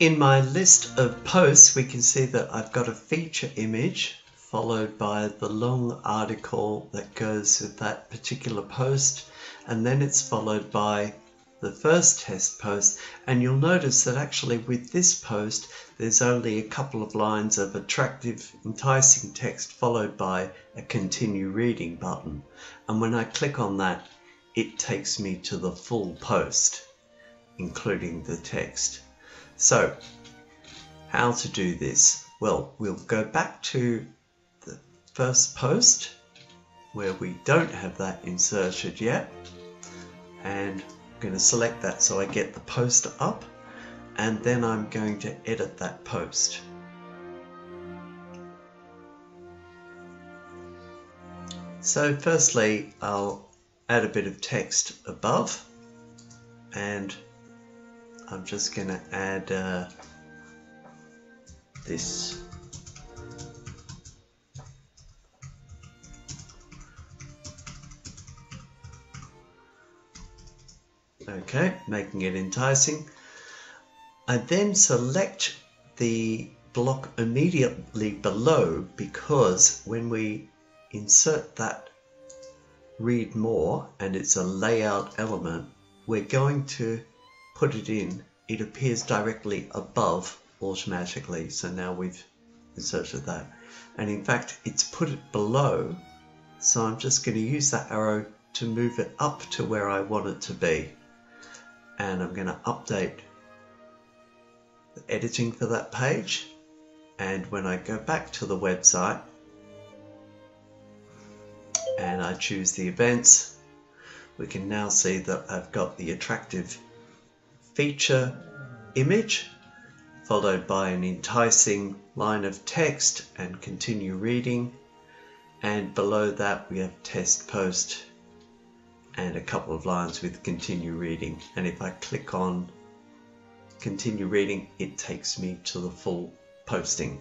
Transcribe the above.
In my list of posts, we can see that I've got a feature image followed by the long article that goes with that particular post, and then it's followed by the first test post. And you'll notice that actually with this post, there's only a couple of lines of attractive, enticing text followed by a continue reading button. And when I click on that, it takes me to the full post, including the text. So, how to do this? Well, we'll go back to the first post where we don't have that inserted yet. And I'm going to select that so I get the post up. And then I'm going to edit that post. So firstly, I'll add a bit of text above and I'm just going to add uh, this. Okay making it enticing. I then select the block immediately below because when we insert that read more and it's a layout element we're going to put it in, it appears directly above automatically. So now we've inserted that. And in fact, it's put it below. So I'm just going to use that arrow to move it up to where I want it to be. And I'm going to update the editing for that page. And when I go back to the website and I choose the events, we can now see that I've got the attractive feature image followed by an enticing line of text and continue reading. And below that we have test post and a couple of lines with continue reading. And if I click on continue reading it takes me to the full posting